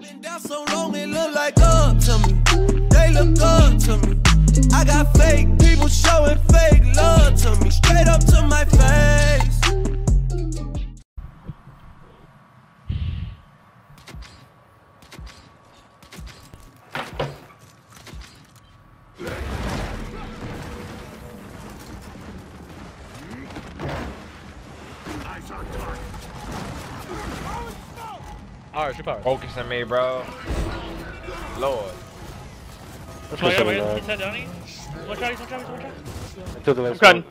Been down so long, it look like up to me. They look up to me. I got fake people showing fake love to me, straight up to my face. Alright, shoot power. Focusing me, bro. Lord. Which one? Push Wait, it wait, in he said Johnny. One shot, one shot, one shot. To the I'm left. cutting.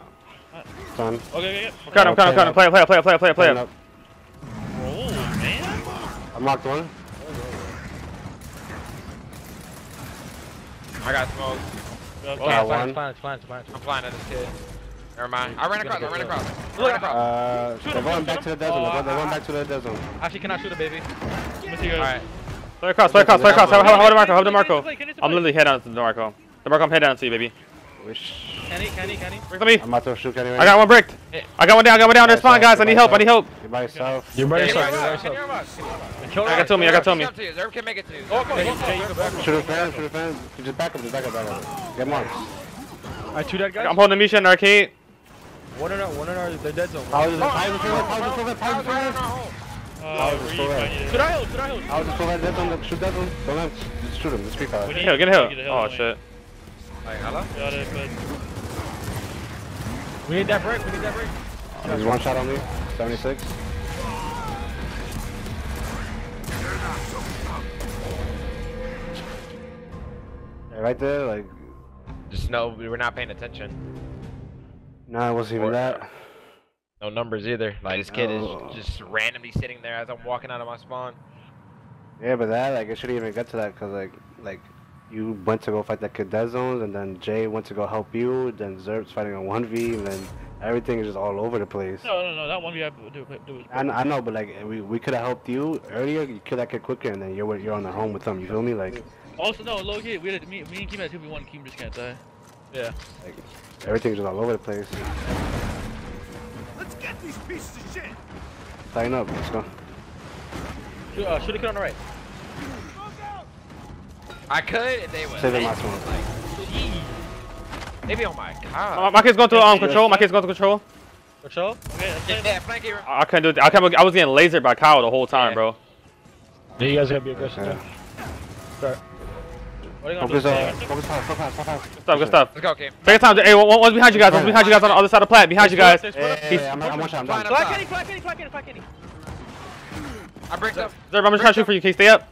Done. Okay, okay, okay. I'm cutting. I'm cutting. I'm cutting. Play it. Play it. Play it. Play it. Play it. Play Stand it. up. Oh, man. I marked one. I got smoke. Go, Oh, Got it's one. fine, it's fine, it's fine, it's I'm flying at this kid. Never mind. I ran across. I ran across. I ran across. Uh, they're him, going shoot back him. to the desert. Oh, They're going- they're going I- back to the desert. Actually, cannot shoot a baby. Let me see you All guys. right. Play across. Play across. Play across. Hold hold- hold the Marco. Hold the Marco. Can you play? Can you I'm literally head down to the Marco. The Marco, I'm head down to you, baby. Wish. Kenny, Kenny, Kenny. Brick on me. I'm about to shoot anyway. I got one bricked. I got one down. I got one down. There's spawn, guys. I need help. I need help. You're by yourself. You're Hey, by Can yourself. you You're hear by us? yourself. Can you hear us? Kill I got two of me. I got two of me. Zerb to you. Zerb can make it to you. Oh, come on, come on. You go back. Shoot his fan. Shoot his fan. Just back up. Just back up. Back up. Get marked. Alright, two dead guys. I'm holding Misha in the arcade. One in our, one in our, the dead zone. Power is power is full. Power is full. Power is full. Was where so you bad. Should I hold? Should I hold? I was just full that dead zone. Shoot that one. Don't let. Just shoot him. Just speak out. We Get need- a hill. Get a we hill. need to get a Oh hill, shit. Like, hello? Got it, but... We need that break. We need that break. There's one shot on me. 76. Yeah, right there, like, Just know we were not paying attention. nah, it wasn't even Or- that. No numbers either. Like this kid Oh. is just randomly sitting there as I'm walking out of my spawn. Yeah, but that, like, it shouldn't even get to that, cause like, like, you went to go fight that kid dead zones, and then Jay went to go help you, then Zerb's fighting a 1v, and then everything is just all over the place. No, no, no. That one we have do. do I, I know, but like, we, we could have helped you earlier, you kill that kid quicker, and then you're you're on the home with them. You feel me? Like, Also, no, low key. We had me, me and Keem had two v one. Keem just can't die. Yeah. like, everything's just all over the place. Let's get these pieces of shit. Tighten up. Let's go. Shoot, uh, shoot a kid on the right. I could if they would. Save the last one. Like, jeez. Maybe on my My, god. my kid's going to um control. My kid's going to control. Control. Okay, let's Yeah, yeah, flank here. I couldn't do it. I, kept, I was getting lasered by Kyle the whole time, Yeah. bro. Yeah, you guys gotta be aggressive. Yeah. Start. What are you gonna Focus, do? uh, focus fast, focus fast, focus fast. Good stuff. Good stuff. Let's go, Kim. Take time. Hey, one- one's behind you guys. One's behind you guys on the other side of the plat. Behind you guys. Stay Yeah, split up. yeah, yeah, I'm, I'm one shot, I'm done. Fine, Fly up Kenny, top. fly Kenny, fly Kenny, fly Kenny. I break up. Zerb, I'm just trying to shoot for you. Can you stay up?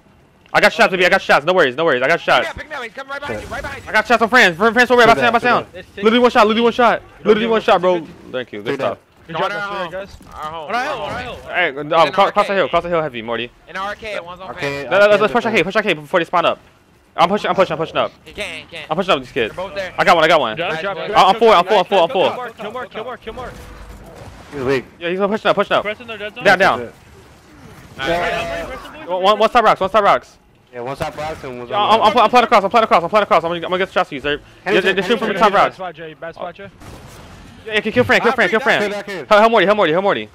I got shots, baby. I got shots. No worries. No worries. I got shots. Yeah, pick me up. He's coming right behind you. Right behind you. I got shots on friends. Friends, friends over here. About down. About down. Let's Literally one shot. Literally one shot. Literally give one shot, bro. Thank you. Good stuff. Good job, guys. Our home. On our hill, Our on our home. hill. Hey, um, cross, cross the hill. Cross the hill heavy, Morty. In our arcade. One's on Okay, fence. Let- Let's, let's okay, push okay. arcade. Push arcade before they spawn up. I'm pushing. I'm pushing. I'm pushing up. He can't. He can't. I'm pushing up these kids. They're both there. I got one. I got one. Drop, Nice drop, boy. I'm full, I'm full, I'm full, I'm Kill full. more, kill more, kill more, kill more. He's weak. Yeah, he's pushing up. Pushing up. Press in their dead zone. Down, down. That's it. Nice. Yeah. Press in, boys. One, one, one side rocks. One side rocks. Yeah, one shot box and one's Yeah, on I'm, I'm, pl- I'm playing across. I'm playing across. I'm playing across. I'm gonna, I'm gonna get the shots to you, sir. Henry, they, they shoot from the Henry, top Bad rocks. spot, Jay. Bad spot, Jay. Yeah, kill kill Frank. Kill Frank. Kill Kill Frank. that kid. Hell, hell Morty. Hell Morty. Hell Morty.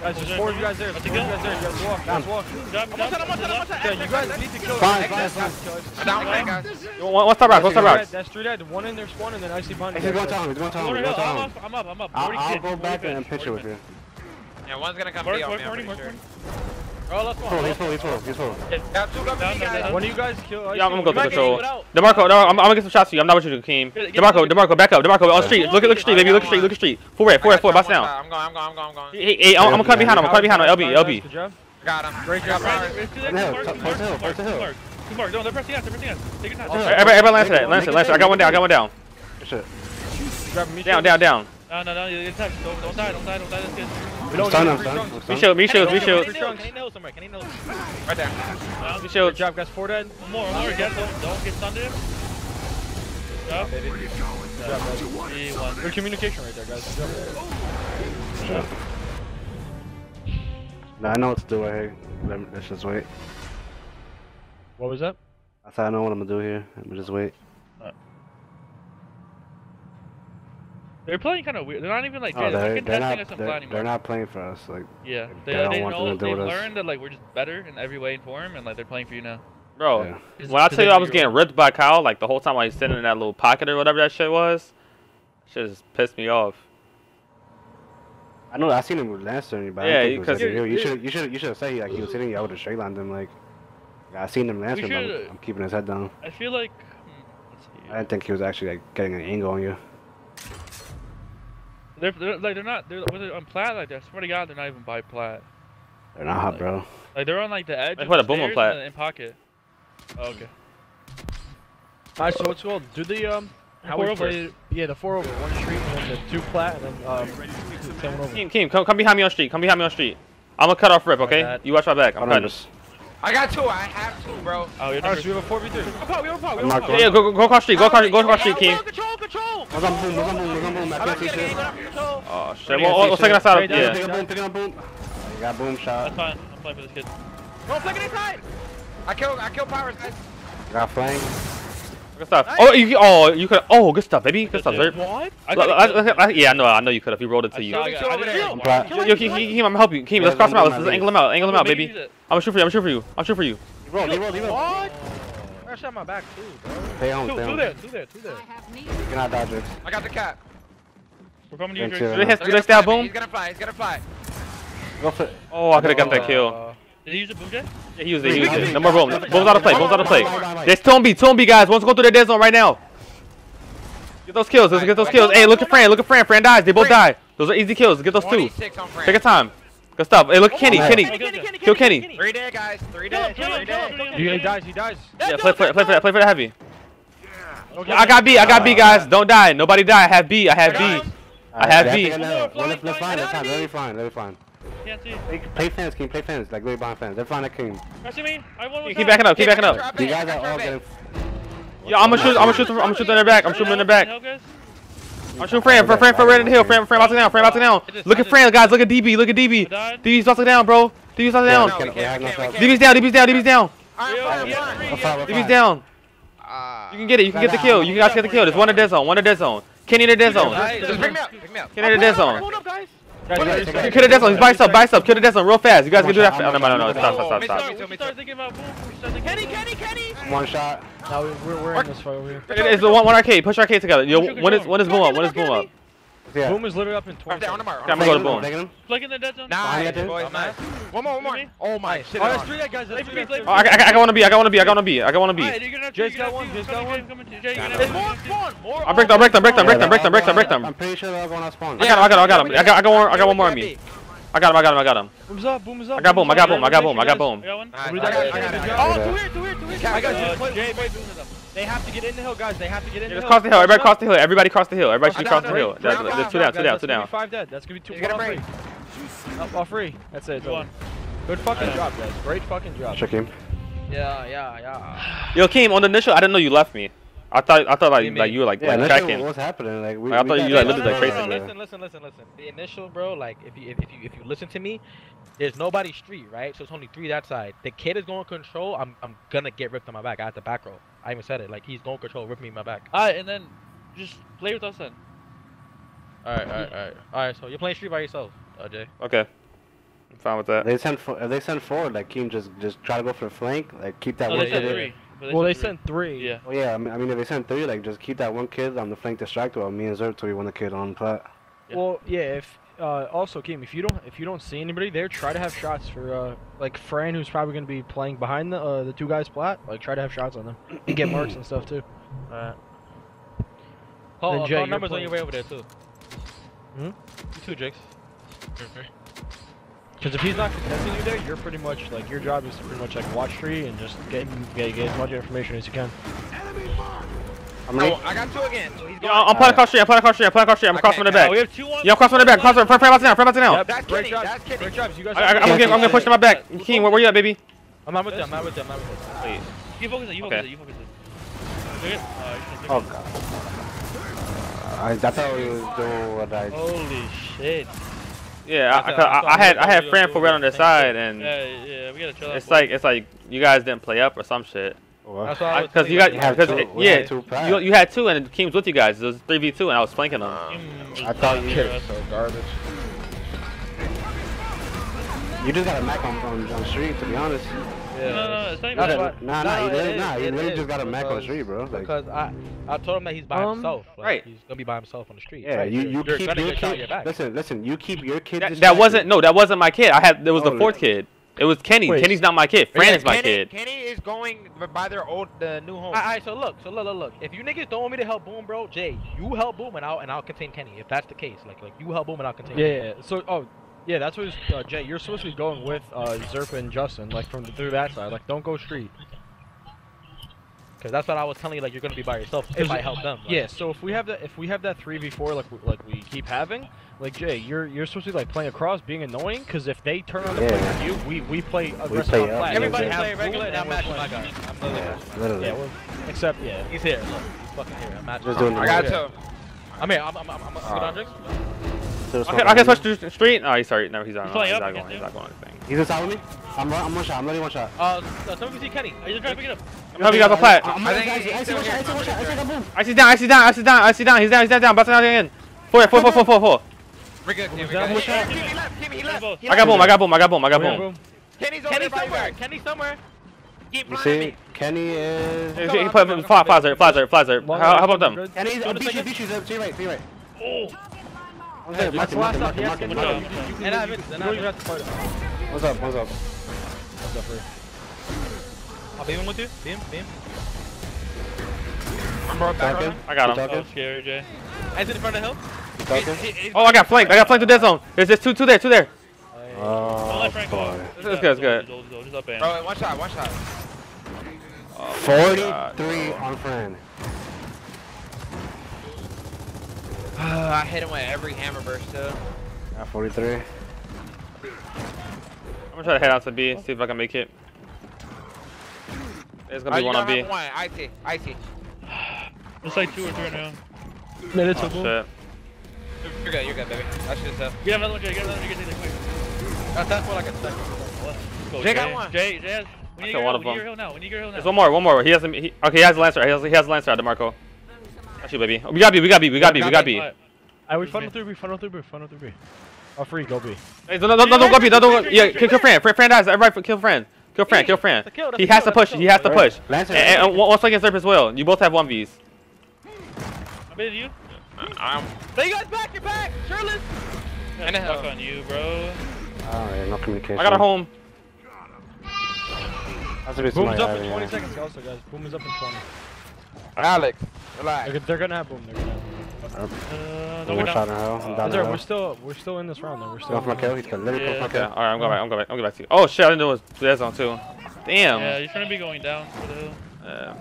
Guys, there's four of you guys there. There's four of you guys there. You guys walk. You guys walk. Jump, jump, jump, jump, jump. Yeah, you guys need to kill Fine, fine, fine. I'm down flank, guys. One, one side rocks. One side That's three dead. One in their spawn and then icy behind you. he's going to him. He's going to him. Go to He's going hill. to I'm up, I'm up, I'm up. I'll, Forty I'll kids, go back and pitch it with you. Yeah, one's gonna come Mark, be on me. I'm pretty sure. Mark. Oh, let's He's full, he's go. full, he's full, he's full. Yeah, two come Down, to me, down, guys. down. One of you guys kill. Yeah, I'm gonna go You to control. get it out. Demarco, no, I'm, I'm gonna get some shots to you. I'm not with you, Keem. Get it, get Demarco. Demarco, back up. Demarco, on street. Look at, look at street, baby. Look at street, look at street. Full red, full red, full red. Bust down. I'm going, I'm going, I'm going, I'm going. Hey, hey, I'm, I'm gonna cut behind him. I'm gonna cut behind him. LB, LB. Good job. Got him. Great job, Got Ryan. him. It's too One late. hill, Two first marks, two hill, marks, first two hill. marks. Two marks. No, they're pressing us, they're pressing us. Take your time. Everybody, everybody lance it. Lance it, lance it. I got one down. I got one down. Shit. Down, down, down. No, no, no, you get touched. Don't, don't die, don't die, don't die. This kid. We don't Stun need him, free stun. chunks. I'm Me shield, me shield, me Can shield. he nail? Can he nail somewhere? Can he nail? Right there. Me Good shield. job, guys. Four dead. One more, one more. Get, don't, don't get stunned here. Up. Good job, guys. Three, one. Good communication right there, guys. Good job. Nah, I know what to do right here. Let me, let's just wait. What was that? I thought I know what I'm gonna do here. Let me just wait. They're playing kind of weird. They're not even like. Oh, they're, they're, not they're contesting not. us in They're, they're anymore. not playing for us. Like Yeah, they they, don't they want them to do they've with us. learned that like we're just better in every way and form, and like they're playing for you now. Bro, Yeah. It's- when I tell you I was you're- getting ripped by Kyle, like the whole time I was sitting in that little pocket or whatever that shit was, shit just pissed me off. I know. I seen him with Lancer, but Yeah, I because it was you're- you. You should. You should. You should have said like he was hitting you. I would have straight lined him. Like I seen him Lancer, but I'm, I'm keeping his head down. I feel like. hmm, Let's see. I didn't think he was actually like getting an angle on you. They're, they're like they're not. They're, they're on plat like that. I swear to God, they're not even by plat. They're not hot, bro. Like they're on like the edge. They of put a boom on plat. In pocket. Oh, okay. Alright, so what's called? Do the um how Four we over. play yeah the four over one street and then the two plat and then um seven over. Keem, Keem, come, come behind me on street. Come behind me on street. I'm gonna cut off rip, okay? bad. You watch my back. I'm Hold on, cutting. Just- I got two. I have two, bro. Oh, you're Alright, number. we have a four v three. we have a pot. I'm not Yeah, going. yeah, go, go, go across street. Go across, go across street, Keem. Control, control. What's on boom? What's on boom? What's on boom? I can't see shit. control. Oh shit. Well, we'll take us out. Right of- there. Yeah. Pick up boom. Pick up boom. You got boom shot. That's fine. I'm playing for this kid. Go flick it inside. I killed. I killed powers, guys. Got flank. Good stuff. Oh, you, oh, you could. Oh, good stuff, baby. Good stuff, Zerp. What? I Look, got look, look, Yeah, I know. I know you could have. He rolled it to you. saw- I Two got- I over didn't there. know why. But- Yo, Keem, Keem, Keem, I'm gonna help you. Keem, let's cross him out. Let's, angle him out. Angle him out, baby. use. I'm gonna shoot for you. I'm gonna shoot for you. I'm shooting for you. Roll. Leave roll. Leave roll. What? I shot my back too, bro. Stay home. Two, Stay two home. there, two there, two there. You cannot dodge it. I got the cat. We're coming to you, Thank Drake. you. Do they hit? They're Do gonna they stab boom? He's gonna fly. He's gonna fly. Go for it. Oh, I could have got that kill. Did he use a boom jet? Yeah, he used it. He used it. No more boom. Boom's out of play. Boom's out of play. There's Tombi. Tombi, guys. One's going through their dead zone right now. Get those kills. Let's get those kills. Hey, look at Fran. Look at Fran. Fran dies. They both die. Those are easy kills. Get those two. 26 on Frank. Take your time. Good stuff. Hey, look at Kenny. Oh, Kenny. Kill Kenny. Three dead, guys. Three dead. kill him, Three kill him, dead. kill him. he, he dies, he dies. Yeah, play, play, play for that. Play for that heavy. Okay. I got B. I got B, guys. Don't die. Nobody die. I have B. I have B. I have B. Let's, let's. Let's fine. Let me fine. Let me fine. Can't see. Play, play fans, King. Play fans. Like, literally behind fans. They're fine at King. Pressing me. I won with Keep backing up. Keep backing up. Drop You guys are all it. getting. Yeah, I'm gonna shoot. I'm gonna shoot. I'm gonna shoot in their back. I'm shooting in their back. I'm shooting Fran. Fran. Fran. Fran. Right in the hill. Fran. Fran. Bouncing down. Fran. Bouncing down. Look at Fran, guys. Look at DB. Look at I DB. died. DB's bouncing down, bro. DB's bouncing down. DB's down. DB's down. DB's down. I'm Yeah, fine, I'm yeah, fine. three, We're yeah. fine, we're DB's down. Ah. You can get it. You can get the kill. You guys get the kill. There's one in dead zone. One in dead zone. Kenny in the dead zone. Just pick me up. Pick me up. Kenny in the dead zone. Hold up, guys. Guys, What guys, is- guys. Kill the dead zone. He's by himself. By himself. Kill the dead zone real fast. You guys can do that. I'm No, no, no, no. Stop, stop, Oh, stop, stop. start, me we too, start thinking about boom. We start thinking Kenny, Kenny, Kenny. One shot. No, we're, we're in this fight over here. It's the one, one arcade. Push arcade together. Yo, when is when is boom up? When is boom up? Yeah. Boom is literally up in 20 there, on the seconds. Yeah, I'm gonna go to boom. Taking. Flick in the dead zone. Nice, Behind you, boys, nice. One more, one more. Oh my shit. Oh, there's three dead guys. There's three guys. Oh, I, I, I got one to B. I got one to B. I got one to B. I got one to B. Alright, you're gonna have to- Jay's you're gonna got one, Jay's got one. coming to- Jay, you're gonna There's more spawn. More. I break them. Break them. Break them. Break them. Break them. Break them. Break them. I'm pretty sure they're going to spawn. I got him. I got him. I got him. I got I got one. I got one more on me. I got him. I got him. I got him. Boom's up. Boom is up. I got boom. I got boom. I got boom. I got boom. got one. Nice. What I got that? it, I got it, I Oh, got it. two here, two here, two here. I got you. They have to get in the hill, guys. They have to get in the Just hill. cross the hill. Everybody cross the hill. Everybody cross the hill. Everybody should cross the hill. There's break, there's two down. Two down. That's Two gonna down. be five dead. That's gonna be two. He's gonna one break. free. Up, off free. That's it. It's Go over. on. Good fucking job, guys. Great fucking job. Check him. Yeah, yeah, yeah. Yo, Keem, on the initial, I didn't know you left me. I thought I thought like you like you were like Yeah, like initially, checking. what's happening? Like, we, I thought got you, like, that looked like together. crazy. no, listen, listen, listen, listen. The initial, bro, like if you if, if you if you listen to me, there's nobody street, right? So it's only three that side. The kid is going control. I'm I'm gonna get ripped on my back. I have the back row. I even said it. Like he's going control, rip me in my back. Alright, and then just play with us then. All right, all right, all right, all right. So you're playing street by yourself, Jay. Okay, I'm fine with that. They send for, if they send forward, like Keem just just try to go for the flank, like keep that No, one they sent kid. three. but Well, they three. sent three. Yeah. Oh yeah, I mean, I mean if they send three, like just keep that one kid on the flank distracted while me and Zerb till we win the kid on plat. Yeah. Well, yeah. If uh, also, Kim, if you don't if you don't see anybody there, try to have shots for uh, like Fran, who's probably gonna be playing behind the uh, the two guys plat. Like try to have shots on them and get marks and stuff too. Alright. Then Call, Jay, call you're numbers on your way over there too. Hmm? You too, Jakes. Because if he's not contesting you there, you're pretty much like your job is to pretty much like watch tree and just get get, get as much information as you can. I'm ready. Oh, I got two again. So he's Yo. I'm playing across street. I'm playing across street. I'm playing across street. I'm Okay, crossing the back. We have two on. Yo, I'm crossing the back. Crossing. Front bouncing down. Front bouncing down. That's Great kidding. That's kidding. Great jobs. You guys. I, I, have I'm gonna get, I'm gonna push to my back. King, where, where you at, baby? I'm not with them. I'm not with them. I'm not with them. Wait. You focus it. You focus Okay. it. You focus it. Look. Uh, oh, you should've took it. god. Uh, I, I thought we was doing what I. Holy shit. Yeah, I, I I, I, I had I had we Fran for red on the side, and Yeah, yeah, we gotta chill out. it's boy. like it's like you guys didn't play up or some shit. That's why I was Because you got, like, had because two. Yeah, had two you, you had two and Keem was with you guys. It was three v two and I was flanking them. Uh, I thought you hit so garbage. You just got a Mac on, on, on street, to be honest. Yeah. No, no, it's not even that. Nah, nah, no, you it didn't. is, Nah, you it literally just got a Mac on the street, bro. Like, Because I, I told him that he's by Um, himself. Like, right. He's gonna be by himself on the street. yeah, Right, you, you're- you you're keep your get shot in kid. Listen, listen, you keep your kid. That, that wasn't no, that wasn't my kid. I had there was the Oh, fourth kid. It was Kenny. Wait. Kenny's not my kid. Fran yeah, is my Kenny, kid. Kenny is going by their old the new home. Alright, so look, so look, look, look. If you niggas don't want me to help Boom, bro, Jay, you help Boom and I'll and I'll contain Kenny. If that's the case, like like you help Boom and I'll contain. Yeah, Kenny. yeah. So, oh, yeah, that's what it's- uh, Jay. You're supposed to be going with uh, Zerpa and Justin, like from the, through that side. Like, don't go street. Cause that's what I was telling you. Like you're gonna be by yourself if Cause- I help them. like- Yeah. So if we have that, if we have that three v four, like like we keep having, like Jay, you're you're supposed to be like playing across, being annoying. Because if they turn on the play with you, we we play aggressive play on up, flat. Everybody yeah. play regular Boom and I'm matching my guy. I'm literally Yeah, matching literally. Yeah, well, except yeah. He's here. Look, he's fucking here. I'm matching. Just doing guy. I got Yeah. two. I'm here. I'm I'm I'm, I'm, I'm good on drinks. Still Okay, I can switch to street. Oh, he's sorry. No, he's not. He's He's, flying up, not going. He's not going anything. He's inside with me. I'm, I'm one shot. I'm letting one shot. Uh, uh so see Kenny. I just trying to pick it up. I'm helping you guys on flat. I'm I I think think he's I see one shot. I see one shot. I see that boom. I see down. I see down. I see down. I see down. He's down. He's down. Down. Bouncing out again. Four, four, four, four, four, four. We're good. We're good. one Hey, shot? hey, Kimmy left. Kimmy left. both. He I got boom. I got boom. I got boom. I got boom. boom. Kenny's over Kenny there somewhere. back. Kenny somewhere. Keep You see, me. Kenny is. He, he put him fly, flies there, flies there, flies there. How, how about them? Good. Kenny's. Go to uh, beat you, second. beat you. Uh, to your right, to your right. Oh, I'm there. Mark That's it, the mark last it, mark stop. it, Yes, mark it, get mark the it. Mark You can- And I you haven't- can- and you I don't even have to fight. What's up? What's up? What's up, Free? I'll be in with you. Beam, beam. I'm brought back Talking? on. I got You him. that talking? was scary, Jay. Exit in front of the hill. You talking? He- he- Oh, I got flanked. I got flanked to dead zone. There's just two, two there, two there. Don't Oh, let Frank go. boy. He's That's up, good, up, and- Bro, one shot. One shot. Forty-three oh, on friend. I hit him with every Hammerburst too. Got 43. I'm gonna try to head out to B, see if I can make it. It's gonna Oh, be uh, you one on gotta B. one. I see. I see. It's like two or three now. Minutes Oh of boom. shit. You're good. You're good, baby. That's just uh. Get another one, Jay. Get another one. Get another quick. That's that's for like a second. Let's go, Jay got one. Jay, Jay has. We need Okay, your one hill. of We need your them. hill now. We need your hill now. There's one more, one more. He hasn't. He, okay, he has a lancer. He has, he has a lancer at DeMarco. That's you, baby. We got B. We got B. We got B. We got B. Alright. I we funnel through B, funnel through B, funnel through B. Oh, free, go B. Hey, don't, don't, don't, don't go B. Don't, don't go. Yeah, kill, kill Fran. Fran, Fran dies. Everybody, kill Fran. Kill Fran. Kill Fran. That's a kill, that's He a has kill, to that's a push. kill. He has to push. Lancer. And, and once against Zerp as well. You both have one Vs. I bet you. I'm. Hey, you guys back, you're back. Shirtless. And a Fuck on you, bro. Alright, no communication. I got her home. Has to be Boom's up out in 20 seconds also, guys. Boom is up in 20. Alex, relax. They're, they're gonna have boom. They're gonna have boom. Uh, don't go One down. shot in a row. I'm down there, we're still we're still in this round though. We're still. Going for my kill. this He's gonna literally go for my Okay. All right. I'm going back. I'm going back. I'm going back to you. Oh shit! I didn't know it was dead zone too. Damn. Yeah, you're trying to be going down for the hill. Uh,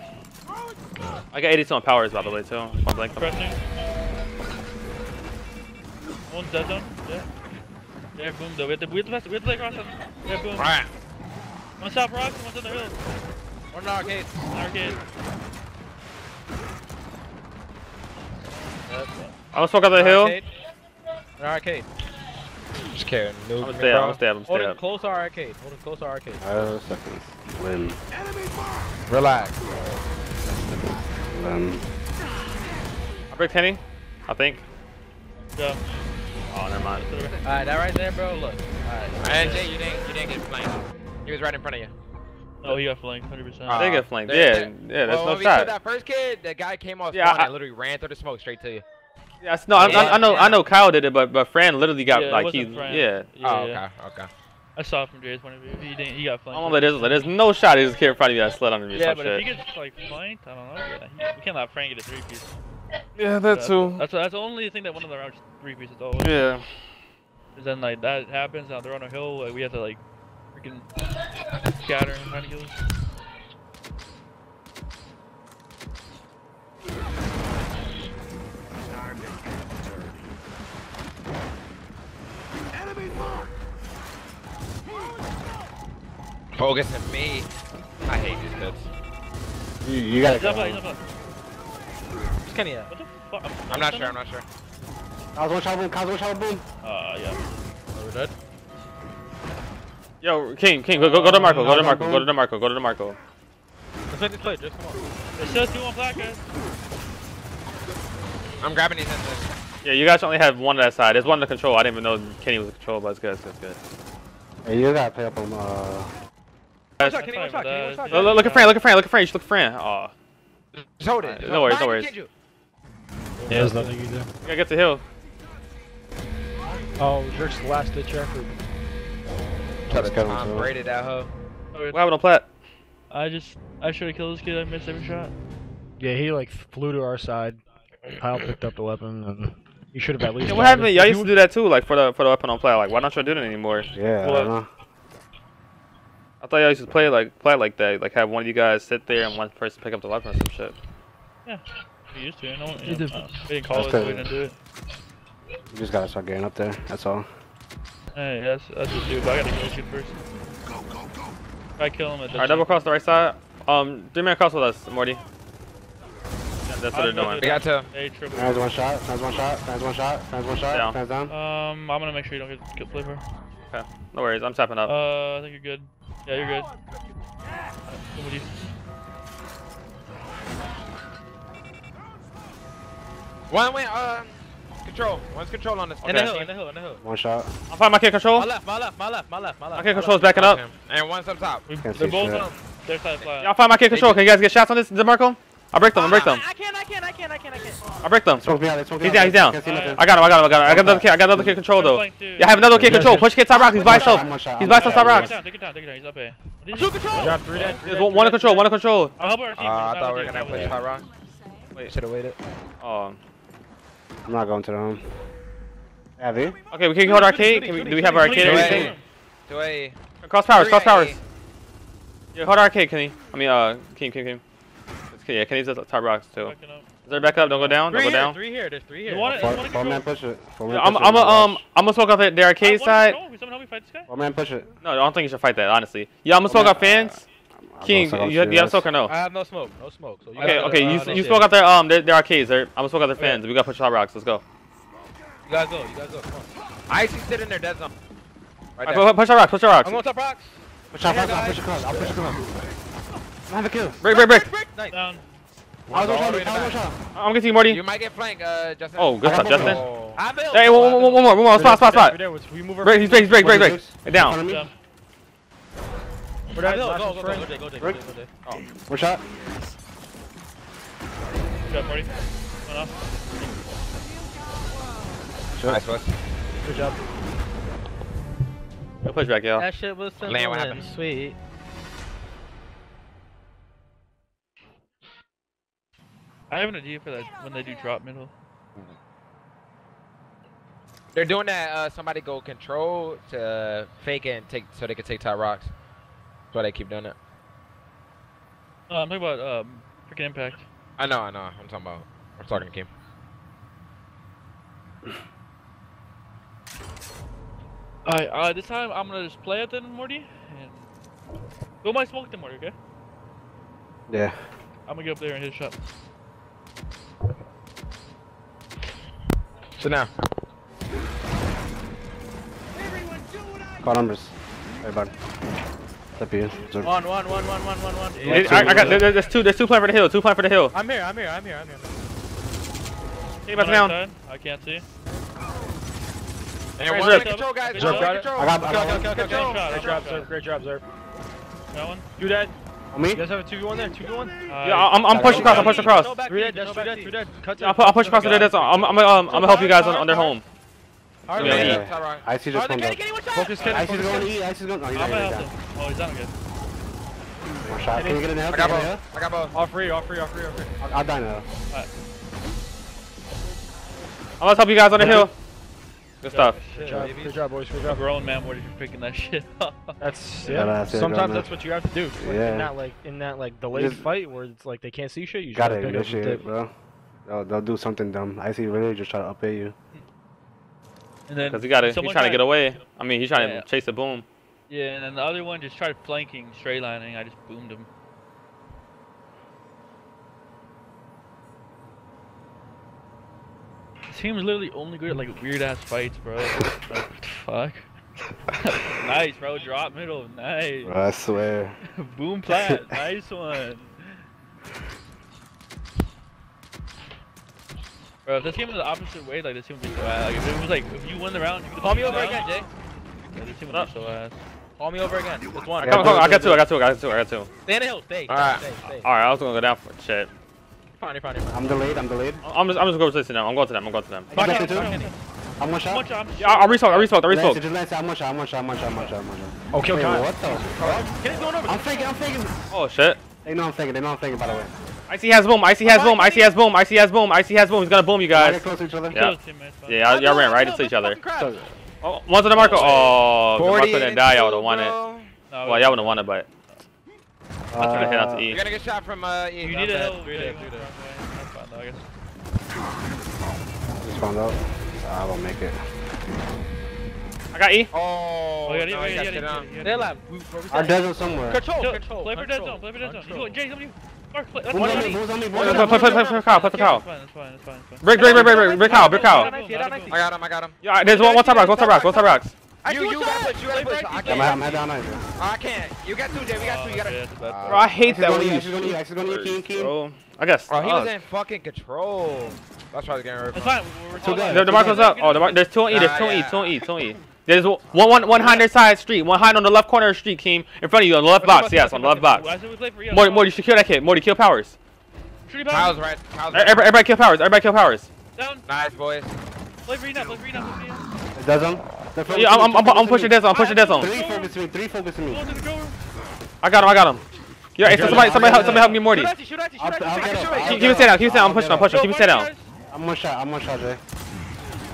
I got 82 on powers by the way too. I'm blank. Pressing. One's dead zone. Yeah. Yeah, boom though. We have to, we have to, pass- we have to play across them. Yeah, boom. Alright. One stop rocks, one's in the hill. One in the arcade. Arcade. I'm gonna smoke out the hill. Arcade. An arcade. Just kidding. I'm Noob gonna stay up. I'm bro. gonna stay up. I'm Hold stay it close to our arcade. Hold it close to our arcade. Five seconds. Limb. Relax. Limb. I break Penny. I think. Yeah. Oh, never mind. Alright, that right there, bro. Look. Alright. And Jay, you didn't, you didn't get flanked. He was right in front of you. Oh, he got flanked, 100%. Uh, They get flanked. There- Yeah, yeah. There's well, no when we killed shot. that first kid, the guy came off Yeah, spawn I- and literally ran through the smoke straight to you. Yeah, no, I, I, I know. Yeah. I know Kyle did it, but but Fran literally got Yeah, like he. Fran. Yeah. Yeah, oh, okay, okay. I saw it from Jay's point of view. He didn't. He got flanked. I'm gonna let this. There's no shot. He just came in front of me. I slid under me. Yeah, but shit. if he gets like flanked, I don't know. Yeah, he, we can't let Frank get a three piece. Yeah, that That's, too. that's that's the only thing that one of the rounds three pieces always. Yeah. Is then like that happens, now they're on a hill, like, we have to like freaking scatter and try to kill. Focus on me. I hate these bits. You, you gotta go. Where's Kenny at? What the fuck? I'm not sure, I'm not sure. Kyle's one shot boom. Kyle's one shot boom. Uh, yeah. Oh, we're dead? Yo, King, King, go, go, go to Marco. Go to Marco. Go to Marco. Go to Marco. Let's make this play. Just come on. It's still two on black guys. I'm grabbing these engines. Yeah, you guys only have one on that side. There's one to control. I didn't even know Kenny was in control, but it's good. It's good. It's good. Hey, you gotta play up on uh. One shot, That's Kenny, fine one shot, with Kenny, one that. shot. Look, look, look at Fran. Look at Fran. Look at Fran. You should look at Fran. Oh, Just hold it. No worries, no Mine, worries. You can't do- Yeah, there's nothing you do. you gotta get the hill. Oh, Jerk's last ditch effort. Try to Let's go, Tom too. Brady that hoe. Oh, what happened on plat? I just, I should have killed this kid. I missed every shot. Yeah, he like flew to our side. Kyle picked up the weapon, and you should have at least. Yeah, what happened? If Y'all used to do that too, like for the for the weapon on plat. Like, why not y'all do that anymore? Yeah, I don't know. I thought y'all used to play like play like that. Like have one of you guys sit there and one person pick up the weapon or some shit. Yeah, we used to. No one, You you know, did. uh, we didn't call That's us. good. We didn't do it. You just gotta start getting up there. That's all. Hey, that's that's just do. But I gotta kill this kid first. If I kill him, it All right, double cross the right side. Um, three man cross with us, Morty. Yeah, that's what they're I'm gonna doing. We got to. Hey, triple. Fans one shot. Fans one shot. Fans one shot. Fans one shot. Down. Fans down. Um, I'm gonna make sure you don't get get flavor. No worries, I'm tapping up. Uh, I think you're good. Yeah, you're good. One went, uh, control. One's control on this. In the hill, in the hill, in the hill. One shot. I'm finding my kid control. My left, my left, my left, my left, my left. My kid my control is backing up. And one's up top. We, they're both shit. on their side flat. Y'all find my kid control. Can you guys get shots on this, DeMarco? I break them. I break them. I can't, I can't, I can't, I can't, I can't. I break them. Smoke me out. Smoke me He's down. He's down. Can't see nothing. I got him. I got him. I got him. I got another kid. I got another kid control though. Yeah, I have another kid control. Push kid top rocks. He's by himself. He's by himself top Take rocks. take it down, take it down. He's up A. Two control. Drop three dead. There's one I'm not going to the home. Have you? Okay, we can hold arcade. Can we, do we have our you. arcade? Shooting, Everything? shooting. To a. Cross powers. Cross powers. Yeah, hold arcade, Kenny. I mean, uh, King, King, King. It's, yeah, Kenny's at the top rocks too. Is there back up? Don't go down. Don't go here, down. three here. There's three here. You? Four, You want to four man push it. Four man Yeah, I'm, push it. I'm a, um, I'm gonna smoke out the, the arcade side. Can someone help me fight this guy? Four man push it. No, I don't think you should fight that, honestly. Yeah, I'm gonna smoke out fans. I'll King, you, you have smoke or no? I have no smoke, no smoke. So you Okay, okay, gotta, you, uh, you smoke out their um their, their arcades. They're, I'm gonna smoke out their Okay. fans. We gotta push top rocks. Let's go. You guys go, you guys go. Come on. I actually sit in their dead zone. Right Alright, there. push top rocks. Push top rocks. I'm going top rocks. Push out, Here, push out, guys. push across. I'll push across. I have a kill. Break, break, break. Nice. Down. I was All one the way shot. to I was back. one shot. I'm getting you, Morty. You might get flanked, uh, Justin. Oh, good I shot, got Justin. Oh. I have it. Hey, one, one, one, one more, one more. Spot, spot, Three spot. dead, three dead. We move over. Break, he's break, he's break, break, break. Hey, In front down. Of me. Down. We're I dead. have it. Last Go, one's go, go, friend. go, Jay, go, Jay, Break. go, Jay, go, Jay. One shot. Good job, Marty. One off. Nice, Wes. Good job. Go push back, yo. That shit was simple Land, what and happened? sweet. I have an idea for that when they do drop middle. They're doing that. Uh, somebody go control to fake it and take so they can take top rocks. That's why they keep doing it. No, I'm talking about um, freaking impact. I know, I know. I'm talking about. I'm talking to Kim. Alright, uh, this time I'm gonna just play it then, Morty. And go my smoke then, Morty. Okay. Yeah. I'm gonna get up there and hit a shot. So now, Call numbers. Everybody. Up you. Zerp. One, one, one, one, one, one, one. I, I got, there- there's two, there's two playing for the hill, two playing for the hill. I'm here, I'm here, I'm here, I'm here. Kenny back One down. outside, I can't see. and Right, one control, guys. Zerp, Control, got control. I got- I got Okay, one. okay, okay, Control. Great job, Control. Zerp. Great job, Zerp. That one. Two dead. On me? You guys have a 2v1 there? 2v1? Uh, Yeah, I'm, I'm pushing across, I'm pushing across. Three dead, that's no dead, seat. two dead. Cut Yeah, I'll, I'll push across the dead. I'm, I'm, um, I'm gonna help you guys on, on their home. Alright, Yeah, ready? yeah. Yeah. Top rock. Icy just Alright, went Kenny, one shot. Focus, Kenny. Icy's Focus, going to Kenny. E. Icy's going. Oh, he's I'm gonna down. help him. Oh, he's down again. One shot. Can you get in the hill? I got you get in the both. I got both. All free, all free, all free, all free. I'll- I'll die now. I'm gonna help you guys on the hill. Good stuff. Good Shit, job, good job, boys. Good job. grown man, Morty, for picking that shit up. That's Yeah, yeah. that's Sometimes that's what you have to do. Like, Yeah. In that like in that like delayed Just- fight where it's like they can't see shit, you just Gotta gotta pick up the initiate tip. it, bro. They'll, they'll do something dumb. Icy really just try to up you. Because he got it. He's trying to get away. I mean, he's trying yeah. to chase the boom. Yeah, and then the other one just tried flanking, straight lining. I just boomed him. This is literally only good at like weird ass fights, bro. Like, fuck. nice, bro. Drop middle. Nice. Bro, I swear. Boom plat. Nice one. Bro, if this game was the opposite way, like this team would be so ass. Like if it was like if you win the round, you could call me over down, again, Jay. Yeah, this team would be so ass. Call me over again. It's one. I got, go, go, I got two. I got two. I got two. I got two. Stay in the hill. Stay. All right. Stay, stay. All right. I was gonna go down for shit. Fine, fine, fine. I'm delayed. I'm delayed. I'm just. I'm just going to listen now. I'm going to them. I'm going to them. I'm gonna shot. I'm one shot. Yeah, I result. I result. I result. Lance, I'm one shot. I'm one shot. I'm one shot. I'm one shot. I'm one shot. Okay, okay. What the? I'm faking. I'm faking. Oh shit. They know I'm faking. They know I'm faking. By the way. Icy has boom, Icy has boom, Icy has boom, Icy has boom, Icy has boom. He's gonna boom you guys. Close to each other. Yeah, yeah y'all ran right into each other. Oh, one's on the Marco. Oh, the Marco didn't die. Y'all would've won it. Well, y'all would've won it, but. I'm trying to head out to E. You're gonna get shot from uh, E. You need a. Just found out. I won't make it. I got E. Oh, oh got E, no, got E, got E. They're like, I'm dead zone somewhere. Control, control. Play for dead zone, play for dead zone. You going, Jay, somebody. Mark, play. That's one on me. Play, play, play play Kyle, play for Kyle. That's fine, that's fine, that's fine. Break, break, break, break, break, break Kyle, break Kyle. I got him, I got him. Yeah, there's one, one top rocks, one top rocks, one top rocks. You, you gotta push, you gotta push. I'm head down either. I can't. You got two, Jay, we got two, you gotta. Bro, I hate that when you. Actually gonna, actually gonna, King, King. I guess. Bro, he was in fucking control. That's why the game. It's fine. We're, we're the Demarco's up. Oh, Demar there's two on E. There's two on E. Two on E. Two on E. There's one, one, 100 side street. 100 on the left corner of the street, Keem. In front of you, on the left box. Yes, on the left box. Morty, Morty, you should kill that kid. Morty, kill Powers. Powers right. Powers right. Everybody, kill Powers. Everybody kill Powers. Down. Nice, boys. Play for you. Play for you now. Play for Yeah, I'm, I'm, I'm pushing this on. I'm pushing this on. Three focus me. Three focus me. I got him. I got him. Yeah, hey, so somebody, somebody, help, me, Morty. Keep it sit down. Keep it sit down. I'm pushing. I'm pushing. Keep it sit down. I'm one shot. I'm one shot, Jay.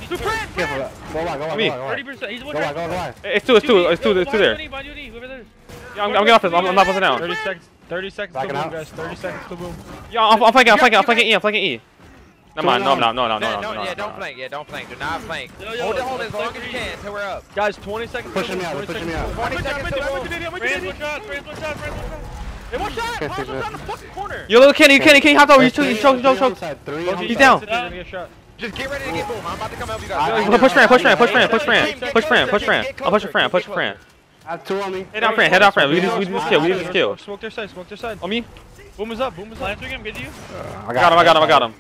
Two! Careful, go wide, go wide, go wide. 30%, he's one Go wide, go wide, go wide. It's two, it's two, it's two, it's two there. Yeah, I'm, I'm getting off this, I'm, I'm not busting out. 30 seconds, 30 seconds to boom, guys, 30 seconds to boom. Yo, I'm, I'm flanking, I'm flanking, I'm flanking E, I'm flanking E. Come on, no, no, no, no, no, no, no. Yeah, don't flank, yeah, don't flank, do not flank. Hold it, hold it as long as you can until we're up. Guys, 20 seconds. Pushing me out, pushing me out. 20 seconds to boom. Friends, one shot, friends, one shot, friends, one shot. Hey, watch out! Paul's on the fucking corner! Yo, little Kenny, Kenny, Kenny, hop over, he's choking, he's choking, he's choking. He's down. Just get ready to get boom. I'm about to come help you guys. Push Fran, push Fran, push Fran, push Fran, push Fran, push Fran. I'll push Fran, push Fran. I have two on me. Head out Fran, head out Fran. We just, we kill, we just kill. Smoke their side, smoke their side. On me. Boom is up, boom is up. Lantern, uh, I good to you. I got him, I got him, I got him.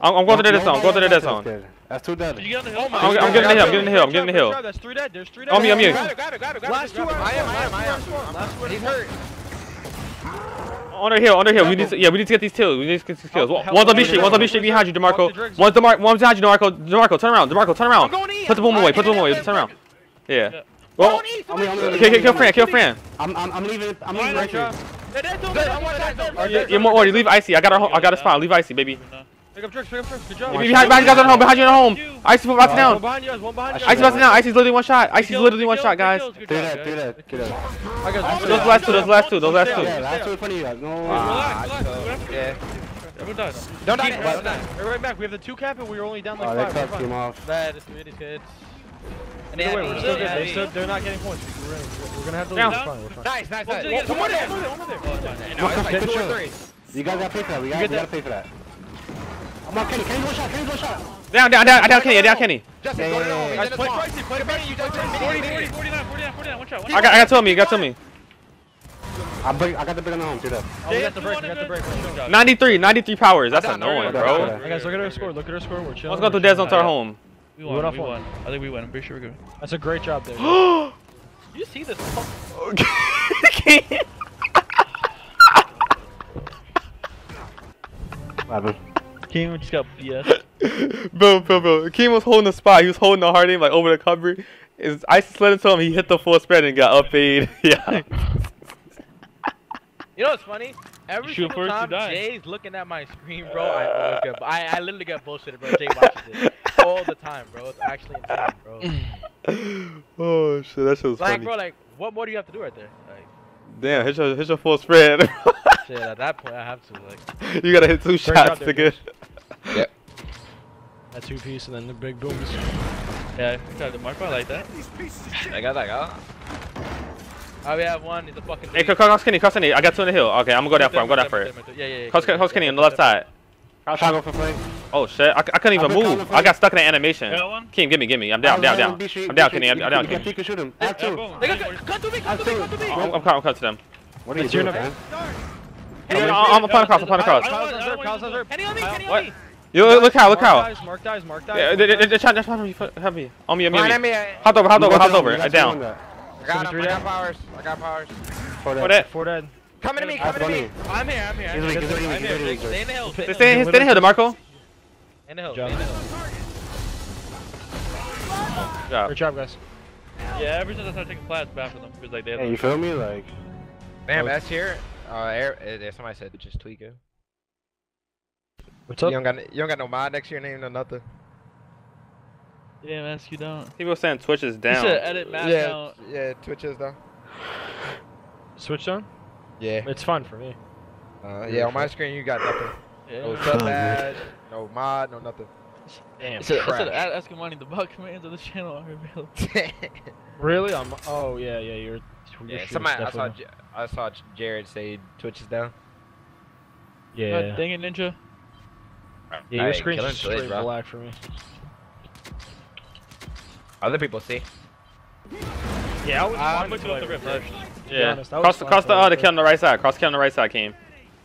I'm, I'm going to the dead zone. I'm going to the dead zone. That's two dead. You get on the hill, I'm, I'm getting the hill. I'm getting the hill. I'm getting the hill. That's three dead. There's three dead. On me, on me. Got it, got it, got it. Last two. I am, I am, I am. He's hurt. Under here, under here. our. We need to, yeah, we need to get these kills. We need to get these kills. One's on B Street, one's on B Street behind you, DeMarco. One's DeMarco, one's behind you, DeMarco. DeMarco, turn around, DeMarco, turn around. Put the boom away, put the boom away, turn around. Yeah. Well, kill Fran, kill Fran. I'm, I'm, I'm leaving, I'm leaving right here. Yeah, more, you leave Icy. I got our, I got a spot. Leave Icy, baby. Pick up trucks, pick up trucks. Good job. Behind, you guys on home, behind you at home. Two. Ice is bouncing down. One behind. Ice is bouncing down. Ice is literally one shot. Ice is literally one shot, guys. Do that, do that, get up. Those last two, those last two, those last two. Yeah, last two in guys. No. Everyone dies. Don't die. We're right back. We have the two cap and we are only down like five. Oh, they cut team off. Bad. It's really good. They're still good. They're, still, they're not getting points. We're gonna, have to down. lose. Nice, nice, nice. Well, one there. One more there. One more there. Oh, it's like two three. You guys gotta pay for that. We gotta, we gotta pay for that. Kenny, Kenny one shot, Kenny one shot. Down, down, down, I down Kenny, down Kenny. I got, I got two on me, you got two on me. I, break, I got the big on the home, do that. Oh, we got the break, we got the break. 93, 93 powers, that's annoying, bro. Guys, look at our score, look at our score, we're chilling. Let's go through Dez on our home. We won, we won. I think we won, I'm pretty sure we're good. That's a great job there. you see this fucking... What happened? Keem just got BS. bro, bro, bro. Keem was holding the spot. He was holding the hard aim like over the cover. Is I slid into him. He hit the full spread and got up eight. yeah. you know what's funny? Every time Jay's looking at my screen, bro, I. I, I literally get bullshitted, bro. Jay watches it all the time, bro. It's actually insane, bro. oh shit, that shit was like, funny. Like, bro, like, what more do you have to do right there? Like, damn, hit your hit your full spread. shit, at that point, I have to like. You gotta hit two shots to get a two piece and then the big booms. Yeah, I tried to mark one like that. I got that guy. Oh, we have one. He's a fucking. Hey, cross Kenny, cross Kenny. I got two in the hill. Okay, I'm gonna go down for it. I'm going down for it. Yeah, yeah, yeah. Cross, cross Kenny on the left side. Trying for flank. Oh shit, I, I couldn't even move. I got stuck in the animation. Kim, give me, give me. I'm down, I'm down, down. I'm down, Kenny. I'm down, Kenny. You can shoot him. I have two. Come to me, come to me, come to me. I'm coming, coming to them. What are you doing, man? I'm, I'm, I'm, I'm, I'm, I'm, you look, look how, look Mark how. dies, Mark dies, Mark dies. Yeah, they, they, they trying to have me, have me. On me, on me, Behind on me. me. I Hop over, hop over, hop over. You I guys down. doing that. I got him. Three I got down. powers. I got powers. For What that? Four dead. Coming to me. That's Coming to me. funny. I'm here, I'm here. He's weak, he's weak, he's I'm here. weak, he's Stay weak. in the hill. Stay, in here, DeMarco. in the hill. Job. Stay in the hill. Yeah. Great job, guys. Yeah, ever since I started taking plats back for them, because like they had Hey, you feel me? Like, Damn, that's here. Uh, air, uh, somebody said just tweak it. What's You don't got you don't got no mod next to your name, no nothing. Yeah, man, you don't. People saying Twitch is You should down. edit map yeah, count. yeah, Twitches though. Switch on? Yeah, It's fun for me. uh, yeah. On my screen, you got nothing. Yeah. No sub badge, no mod, no nothing. Damn. I said, I said, trash. add asking money. The bug commands of the channel are available. Really? I'm. Oh yeah, yeah. You're. your yeah, somebody. I saw. definitely- J- I saw Jared say Twitch is down. Yeah. God dang it, Ninja. Yeah, I your screen's killing just straight bro. black for me. Other people see. Yeah, I was I'm fine looking up the until rift first. Yeah. honest, Cross, fine cross the till uh, the kill on the right side. Cross the kill on the right side, Came.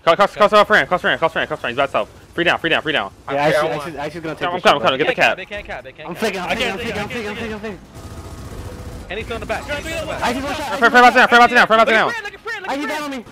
Cross, cross, cross the friend. Cross friend. Cross friend. Cross friend. Cross friend. He's by himself. Free down. Free down. Free down. yeah, actually, I want- actually, actually gonna take I'm coming, shit, I'm coming. Get the They can't cap. They can't cap. They can't I'm cap. I'm I flicking, I'm can't I'm see it, I flicking, I'm can't flicking, I'm flicking. Henny's still in the back. Still in the back. I just one shot. Friend, friend, bounce down. Friend, bounce down. Friend, bounce down. Look at I at get Fred. down on me.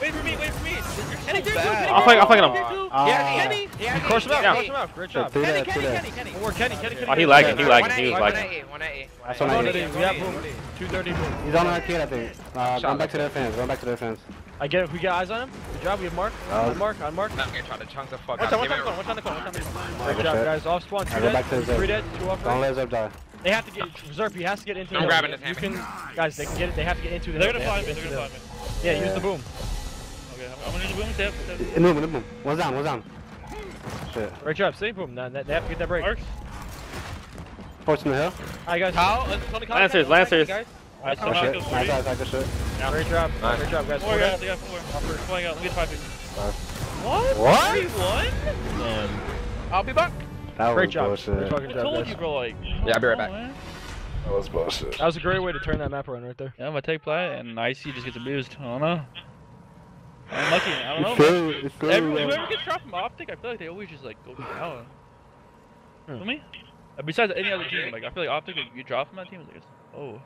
Wait for me, wait for me. Henny, so do it, bad. I'll flick- I'll flick him. do it, do it. Ah. Yeah, Henny. Yeah, Cross him out. Yeah. Cross him out. Great job. Two Kenny, dead, two Kenny, dead. Kenny, Kenny. One more Kenny. Kenny. Kenny. Oh, he lagging. He One lagging. at He eight, was one lagging. at eight, one at eight. That's One what I more need. today. We have room. Two thirty. He's on our kid, I think. Uh, going back to their fans. Going back to their fans. I get it. We got eyes on him. Good job. We have Mark. Uh, On Mark. On Mark. I'm gonna try to chunk the fuck Watch out. out, watch Give out, me a- watch out, watch out, watch out. Great Good job, shit. guys. Off spawn. Two I go dead. back to the Three zip. dead. Two off Don't right. let Zeb die. They have to get Zerp. He has to get into. I'm grabbing hill. this You can, guys. They can get it. They have to get into the. They're gonna find to me. They're gonna find me. Yeah. Use the boom. Okay, I'm, I'm gonna use the boom step. step. In the boom, in the boom. One's down, one's down. Shit. Great job. Stay boom. Now, They have to get that break. Marks. Force in the hill. Hi guys. Kyle, Tony Kyle, Lancers, Tony Lancers. guys. I Good shit. Knockers Nice, three. nice, nice, good shit. Great job. Nice. Great job, guys. Four Four guys, dead. they got four. We're going out. Let me get five people. What? What? Three, one? Damn. I'll be back. That Great was job. bullshit. Great fucking I job, told guys. you, bro. Like. Yeah, I'll be right back. man. That was bullshit. That was a great way to turn that map around right there. Yeah, I'm gonna take plat and Icy just gets abused. I don't know. I'm lucky. I don't know. It's man. so, so, Every, whoever gets dropped from OptiC, I feel like they always just like go down. Hmm. Feel me? Besides any other team, like I feel like OptiC, like, you drop from that team, it's like, oh.